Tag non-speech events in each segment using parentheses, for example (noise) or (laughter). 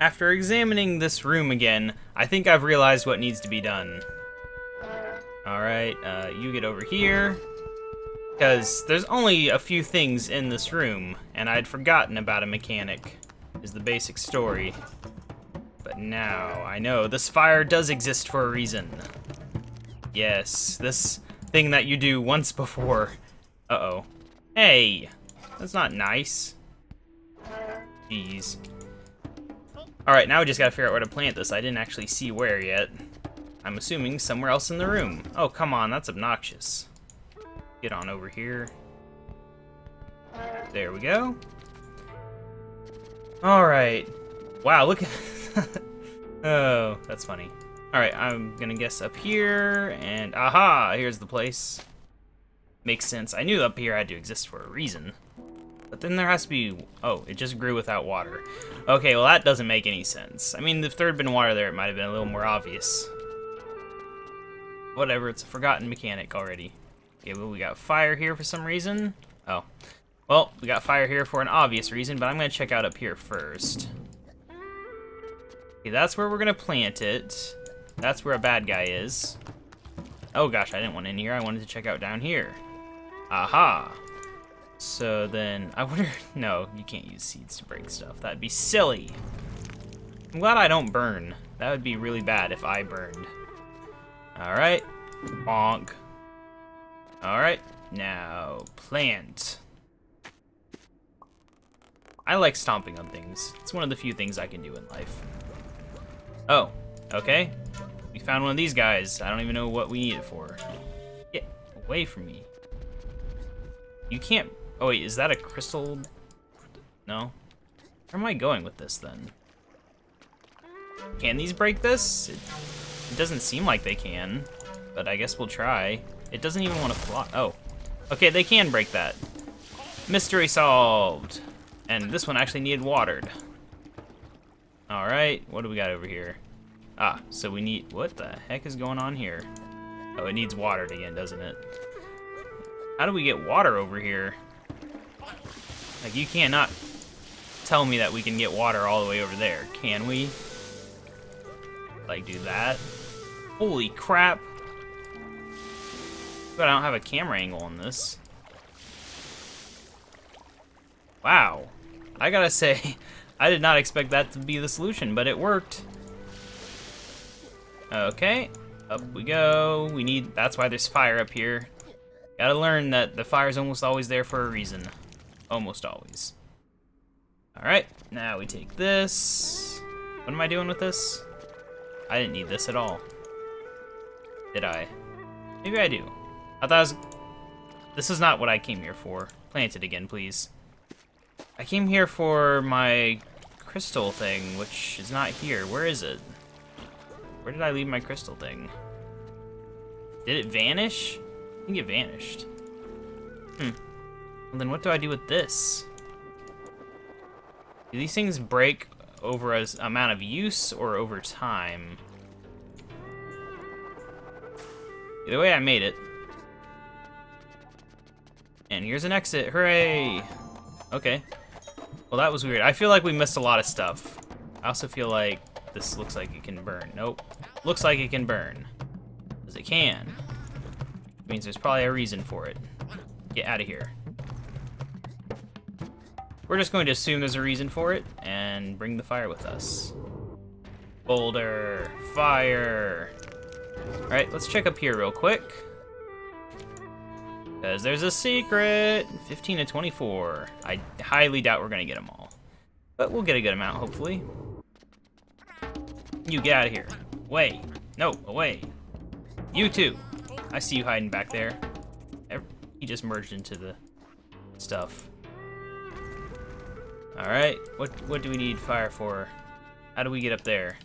After examining this room again, I think I've realized what needs to be done. Alright, uh, you get over here. Because there's only a few things in this room, and I'd forgotten about a mechanic, is the basic story. But now, I know, this fire does exist for a reason. Yes, this thing that you do once before. Uh-oh. Hey! That's not nice. Jeez. Alright, now we just gotta figure out where to plant this. I didn't actually see where yet. I'm assuming somewhere else in the room. Oh, come on, that's obnoxious. Get on over here. There we go. Alright. Wow, look at... (laughs) oh, that's funny. Alright, I'm gonna guess up here, and aha, here's the place. Makes sense. I knew up here had to exist for a reason. But then there has to be... Oh, it just grew without water. Okay, well that doesn't make any sense. I mean, if there had been water there, it might have been a little more obvious. Whatever, it's a forgotten mechanic already. Okay, well, we got fire here for some reason. Oh. Well, we got fire here for an obvious reason, but I'm going to check out up here first. Okay, that's where we're going to plant it. That's where a bad guy is. Oh gosh, I didn't want in here. I wanted to check out down here. Aha. So then, I wonder, (laughs) no, you can't use seeds to break stuff. That'd be silly. I'm glad I don't burn. That would be really bad if I burned. All right, bonk. All right, now plant. I like stomping on things. It's one of the few things I can do in life. Oh, okay. We found one of these guys. I don't even know what we need it for. Get away from me. You can't Oh wait, is that a crystal? No? Where am I going with this then? Can these break this? It, it doesn't seem like they can, but I guess we'll try. It doesn't even want to fly. Oh. Okay, they can break that. Mystery solved. And this one actually needed watered. Alright, what do we got over here? Ah, so we need, what the heck is going on here? Oh, it needs watered again, doesn't it? How do we get water over here? Like, you cannot tell me that we can get water all the way over there, can we? Like, do that? Holy crap. But I don't have a camera angle on this. Wow. I gotta say, (laughs) I did not expect that to be the solution, but it worked. Okay, up we go. We need, that's why there's fire up here. Gotta learn that the fire's almost always there for a reason. Almost always. Alright, now we take this. What am I doing with this? I didn't need this at all. Did I? Maybe I do. I thought I was... This is not what I came here for. Plant it again, please. I came here for my crystal thing, which is not here. Where is it? Where did I leave my crystal thing? Did it vanish? I think it vanished. Hmm. Then what do I do with this? Do these things break over as amount of use or over time? Either way, I made it. And here's an exit. Hooray! Okay. Well, that was weird. I feel like we missed a lot of stuff. I also feel like this looks like it can burn. Nope. Looks like it can burn. Because it can. means there's probably a reason for it. Get out of here. We're just going to assume there's a reason for it and bring the fire with us. Boulder, fire. All right, let's check up here real quick. Because there's a secret. 15 to 24. I highly doubt we're going to get them all. But we'll get a good amount, hopefully. You get out of here. Away. No, away. You too. I see you hiding back there. He just merged into the stuff. Alright, what what do we need fire for? How do we get up there?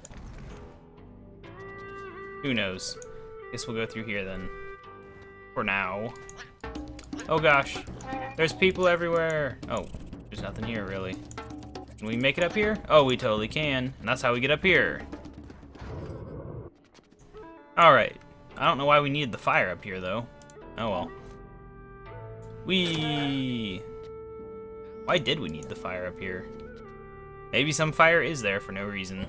Who knows? Guess we'll go through here then. For now. Oh gosh. There's people everywhere. Oh, there's nothing here really. Can we make it up here? Oh, we totally can. And that's how we get up here. Alright. I don't know why we need the fire up here though. Oh well. We. Why did we need the fire up here? Maybe some fire is there for no reason.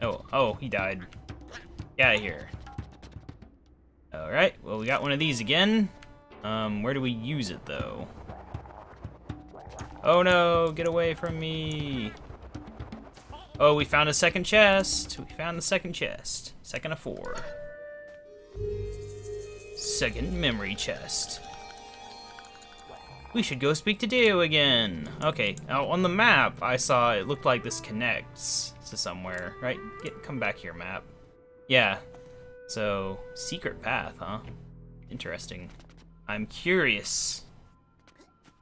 Oh, oh, he died. Get out of here. Alright, well we got one of these again. Um, where do we use it though? Oh no, get away from me. Oh, we found a second chest. We found the second chest. Second of four. Second memory chest. We should go speak to Deo again. Okay, now on the map, I saw it looked like this connects to somewhere, right? Get Come back here, map. Yeah, so secret path, huh? Interesting. I'm curious.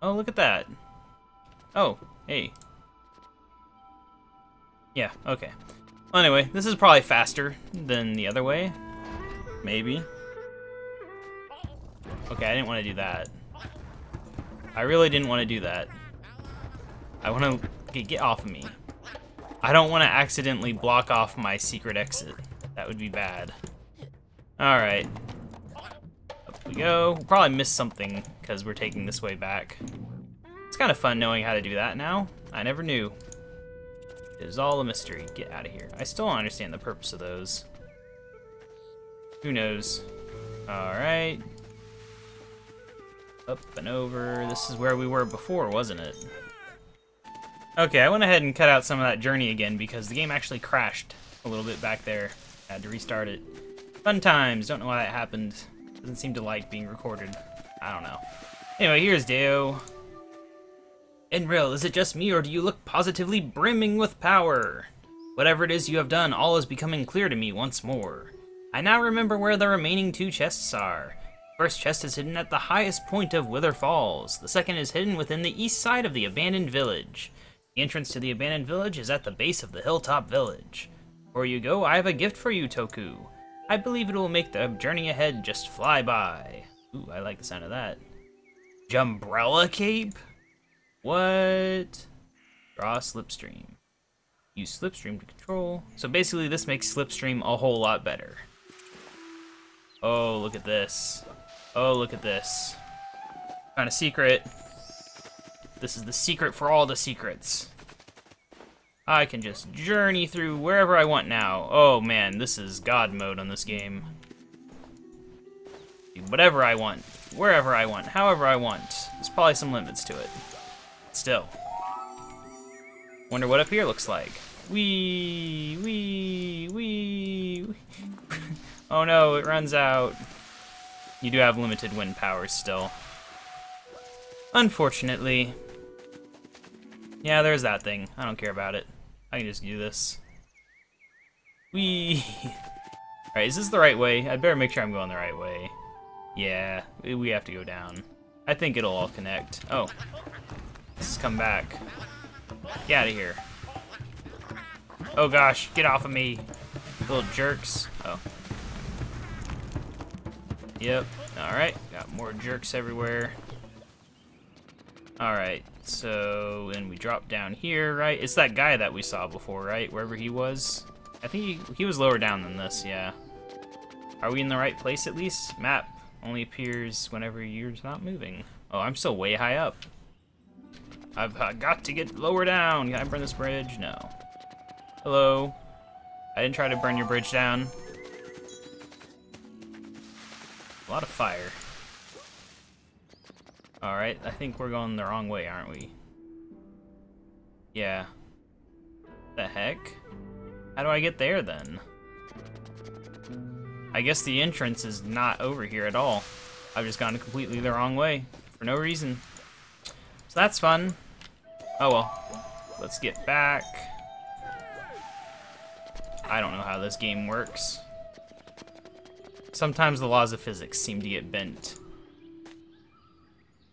Oh, look at that. Oh, hey. Yeah, okay. Well, anyway, this is probably faster than the other way. Maybe. Okay, I didn't want to do that. I really didn't want to do that. I want to... Get off of me. I don't want to accidentally block off my secret exit. That would be bad. Alright. Up we go. We'll probably miss something, because we're taking this way back. It's kind of fun knowing how to do that now. I never knew. It is all a mystery. Get out of here. I still don't understand the purpose of those. Who knows? Alright. Up and over. This is where we were before, wasn't it? Okay, I went ahead and cut out some of that journey again because the game actually crashed a little bit back there. I had to restart it. Fun times. Don't know why that happened. Doesn't seem to like being recorded. I don't know. Anyway, here's Deo. Enril, is it just me, or do you look positively brimming with power? Whatever it is you have done, all is becoming clear to me once more. I now remember where the remaining two chests are first chest is hidden at the highest point of Wither Falls. The second is hidden within the east side of the abandoned village. The entrance to the abandoned village is at the base of the hilltop village. Before you go, I have a gift for you, Toku. I believe it will make the journey ahead just fly by. Ooh, I like the sound of that. Jumbrella Cape? What? Draw Slipstream. Use Slipstream to control. So basically this makes Slipstream a whole lot better. Oh, look at this. Oh, look at this. Found a secret. This is the secret for all the secrets. I can just journey through wherever I want now. Oh man, this is God mode on this game. Do whatever I want, wherever I want, however I want. There's probably some limits to it. Still. Wonder what up here looks like. Wee, wee, wee. wee. (laughs) oh no, it runs out. You do have limited wind powers still. Unfortunately. Yeah, there's that thing. I don't care about it. I can just do this. Wee. (laughs) Alright, is this the right way? I'd better make sure I'm going the right way. Yeah, we have to go down. I think it'll all connect. Oh. Let's come back. Get out of here. Oh gosh, get off of me. Little jerks. Oh. Yep. Alright. Got more jerks everywhere. Alright. So, and we drop down here, right? It's that guy that we saw before, right? Wherever he was. I think he, he was lower down than this, yeah. Are we in the right place at least? Map only appears whenever you're not moving. Oh, I'm still way high up. I've got to get lower down. Can I burn this bridge? No. Hello. I didn't try to burn your bridge down. A lot of fire. Alright, I think we're going the wrong way, aren't we? Yeah. The heck? How do I get there, then? I guess the entrance is not over here at all. I've just gone completely the wrong way, for no reason. So that's fun. Oh well. Let's get back. I don't know how this game works. Sometimes the laws of physics seem to get bent.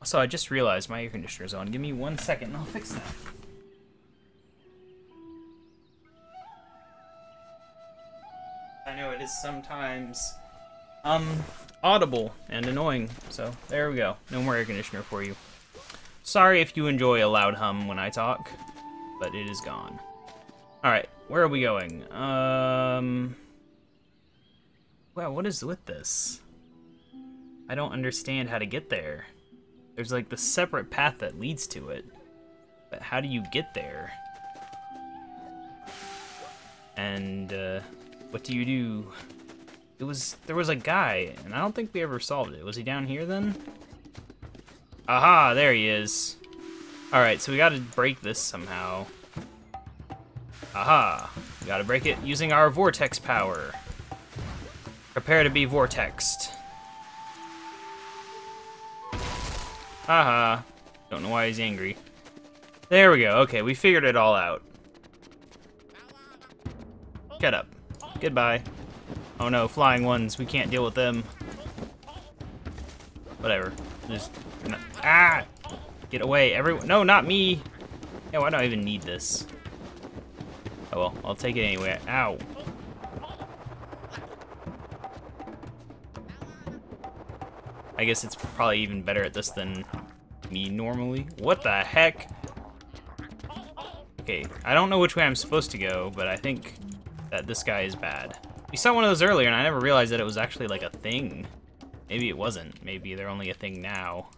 Also, I just realized my air conditioner's on. Give me one second and I'll fix that. I know it is sometimes um audible and annoying. So there we go. No more air conditioner for you. Sorry if you enjoy a loud hum when I talk, but it is gone. All right, where are we going? Um Wow, what is with this? I don't understand how to get there. There's like the separate path that leads to it. But how do you get there? And, uh, what do you do? It was, there was a guy, and I don't think we ever solved it. Was he down here then? Aha, there he is. Alright, so we gotta break this somehow. Aha, we gotta break it using our vortex power. Prepare to be vortexed. Haha. Don't know why he's angry. There we go. Okay, we figured it all out. Shut up. Goodbye. Oh no, flying ones. We can't deal with them. Whatever. Just... Ah! Get away. Everyone. No, not me. Do I even need this? Oh well, I'll take it anyway. Ow. I guess it's probably even better at this than me normally. What the heck? Okay, I don't know which way I'm supposed to go, but I think that this guy is bad. We saw one of those earlier, and I never realized that it was actually like a thing. Maybe it wasn't. Maybe they're only a thing now.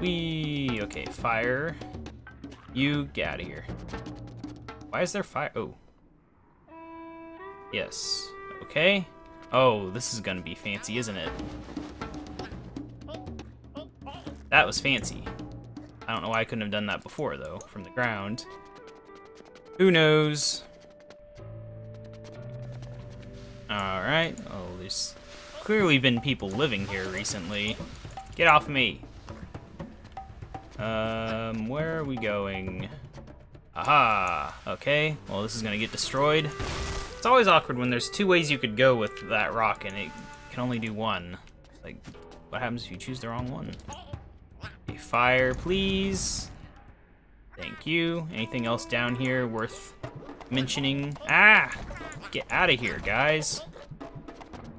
We okay, fire. You get out of here. Why is there fire? Oh. Yes. Okay. Oh, this is gonna be fancy, isn't it? That was fancy. I don't know why I couldn't have done that before, though, from the ground. Who knows? Alright. Oh, there's clearly been people living here recently. Get off me. Um, where are we going? Aha! Okay, well this is gonna get destroyed. It's always awkward when there's two ways you could go with that rock and it can only do one. Like, what happens if you choose the wrong one? Fire, please. Thank you. Anything else down here worth mentioning? Ah! Get out of here, guys.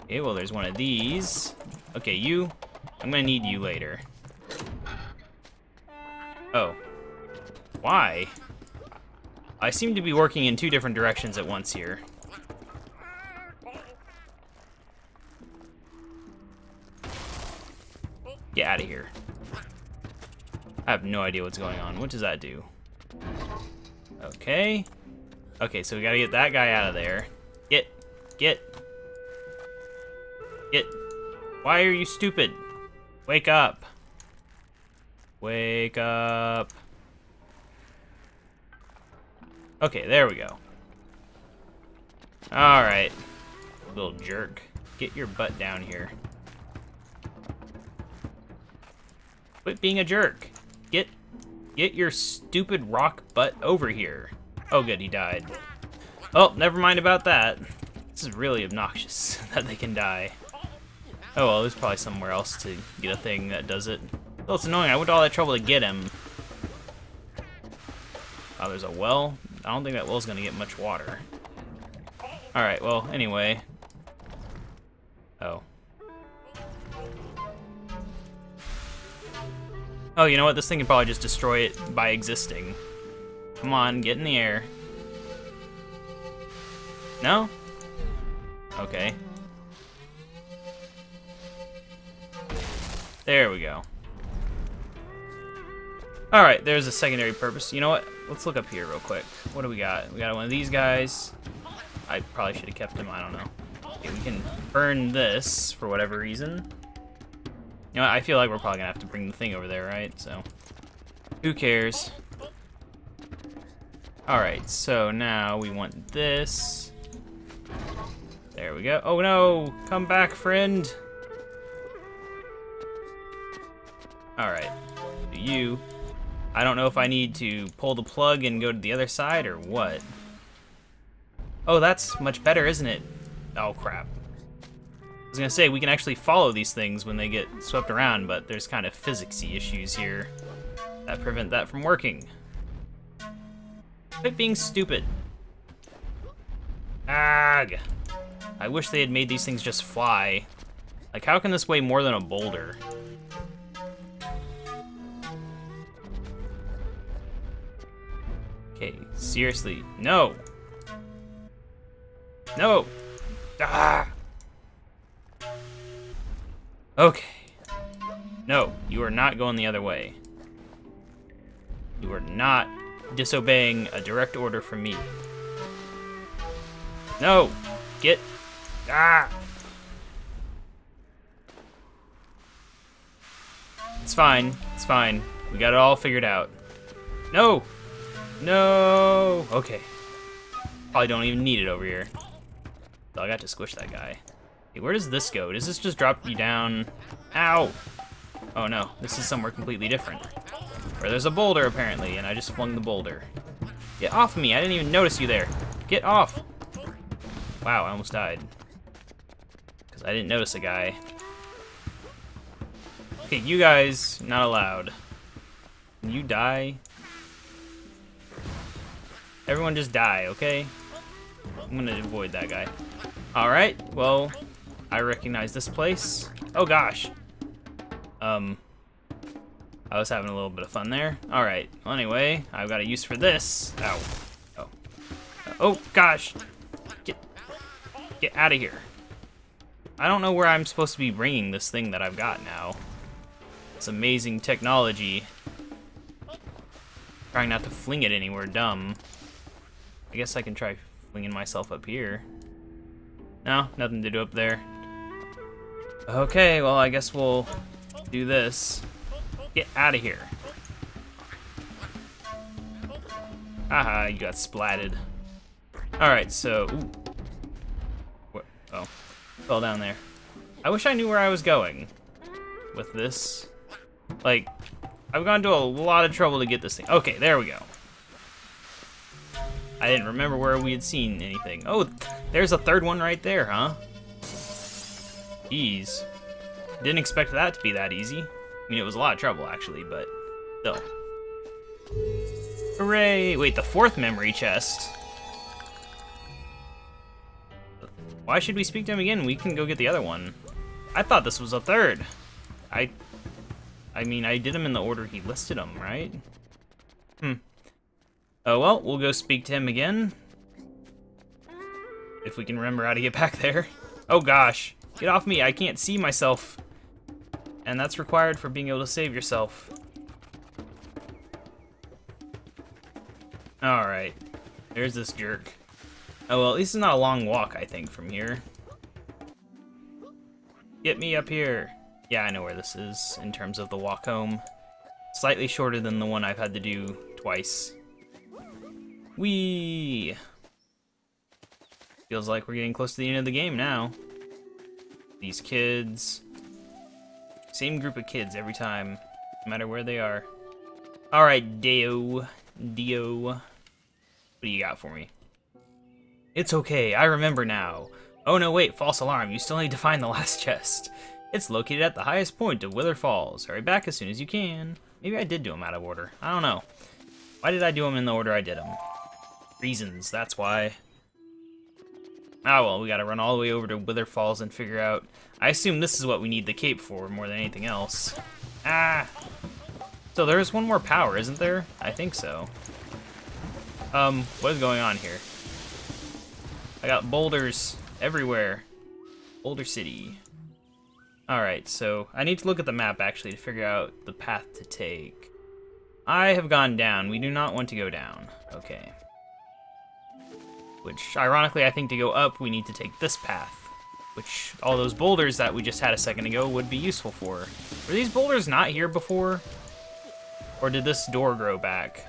Okay, well, there's one of these. Okay, you. I'm gonna need you later. Oh. Why? I seem to be working in two different directions at once here. I have no idea what's going on. What does that do? Okay. Okay, so we gotta get that guy out of there. Get. Get. Get. Why are you stupid? Wake up. Wake up. Okay, there we go. Alright. Little jerk. Get your butt down here. Quit being a jerk. Get your stupid rock butt over here. Oh good, he died. Oh, never mind about that. This is really obnoxious (laughs) that they can die. Oh well, there's probably somewhere else to get a thing that does it. Well, it's annoying. I went to all that trouble to get him. Oh, there's a well. I don't think that well's gonna get much water. Alright, well, anyway. Oh, you know what? This thing can probably just destroy it by existing. Come on, get in the air. No? Okay. There we go. Alright, there's a secondary purpose. You know what? Let's look up here real quick. What do we got? We got one of these guys. I probably should have kept him. I don't know. Okay, we can burn this for whatever reason. Know, I feel like we're probably gonna have to bring the thing over there, right? So, who cares? Alright, so now we want this. There we go. Oh no! Come back, friend! Alright. You. I don't know if I need to pull the plug and go to the other side or what. Oh, that's much better, isn't it? Oh, crap. I was gonna say, we can actually follow these things when they get swept around, but there's kind of physicsy issues here that prevent that from working. Quit being stupid. Ag! I wish they had made these things just fly. Like, how can this weigh more than a boulder? Okay, seriously, no! No! Ah! Okay. No, you are not going the other way. You are not disobeying a direct order from me. No! Get... Ah! It's fine. It's fine. We got it all figured out. No! No! Okay. Probably don't even need it over here. So I got to squish that guy. Hey, where does this go? Does this just drop you down? Ow! Oh no, this is somewhere completely different. Where there's a boulder apparently, and I just flung the boulder. Get off me, I didn't even notice you there. Get off! Wow, I almost died. Because I didn't notice a guy. Okay, you guys, not allowed. You die? Everyone just die, okay? I'm gonna avoid that guy. Alright, well, I recognize this place. Oh gosh. Um, I was having a little bit of fun there. Alright, well, anyway, I've got a use for this. Ow. Oh. Oh gosh. Get, get out of here. I don't know where I'm supposed to be bringing this thing that I've got now. It's amazing technology. Trying not to fling it anywhere dumb. I guess I can try flinging myself up here. No, nothing to do up there. Okay, well, I guess we'll do this. Get out of here. Haha, you got splatted. Alright, so... Oh, fell down there. I wish I knew where I was going with this. Like, I've gone to a lot of trouble to get this thing. Okay, there we go. I didn't remember where we had seen anything. Oh, there's a third one right there, huh? Ease. Didn't expect that to be that easy. I mean, it was a lot of trouble, actually, but still. Hooray! Wait, the fourth memory chest. Why should we speak to him again? We can go get the other one. I thought this was a third. I... I mean, I did him in the order he listed them, right? Hmm. Oh well, we'll go speak to him again. If we can remember how to get back there. Oh gosh, get off me, I can't see myself. And that's required for being able to save yourself. Alright, there's this jerk. Oh well, at least it's not a long walk, I think, from here. Get me up here. Yeah, I know where this is in terms of the walk home. Slightly shorter than the one I've had to do twice. Wee. Feels like we're getting close to the end of the game now. These kids. Same group of kids every time, no matter where they are. Alright, Deo. Dio. What do you got for me? It's okay, I remember now. Oh no, wait, false alarm. You still need to find the (laughs) last chest. It's located at the highest point of Wither Falls. Hurry back as soon as you can. Maybe I did do them out of order. I don't know. Why did I do them in the order I did them? reasons, that's why. Ah well, we gotta run all the way over to Wither Falls and figure out... I assume this is what we need the cape for more than anything else. Ah! So there's one more power, isn't there? I think so. Um, what is going on here? I got boulders everywhere. Boulder City. Alright, so I need to look at the map actually to figure out the path to take. I have gone down. We do not want to go down. Okay. Which, ironically, I think to go up, we need to take this path. Which, all those boulders that we just had a second ago would be useful for. Were these boulders not here before? Or did this door grow back?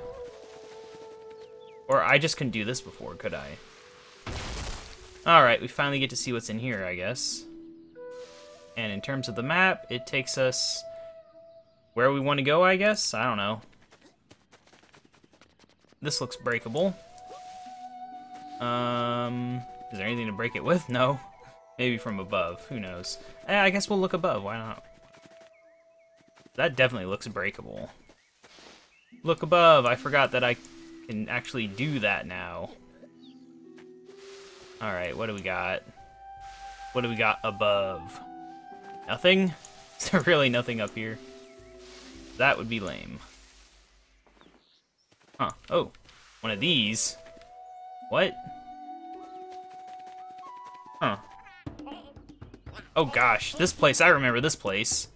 Or I just couldn't do this before, could I? Alright, we finally get to see what's in here, I guess. And in terms of the map, it takes us where we want to go, I guess? I don't know. This looks breakable. Um, is there anything to break it with? No. Maybe from above. Who knows? Eh, I guess we'll look above. Why not? That definitely looks breakable. Look above. I forgot that I can actually do that now. Alright, what do we got? What do we got above? Nothing? (laughs) Is there really nothing up here? That would be lame. Huh. Oh, one of these. What? Huh. Oh gosh, this place, I remember this place.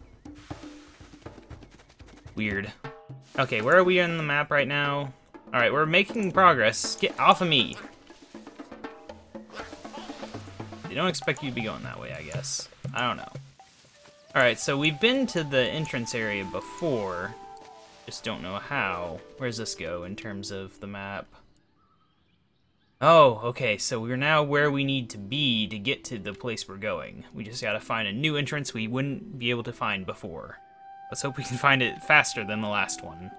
Weird. Okay, where are we on the map right now? Alright, we're making progress. Get off of me. They don't expect you to be going that way, I guess. I don't know. Alright, so we've been to the entrance area before. Just don't know how. Where does this go in terms of the map? Oh, okay, so we're now where we need to be to get to the place we're going. We just gotta find a new entrance we wouldn't be able to find before. Let's hope we can find it faster than the last one.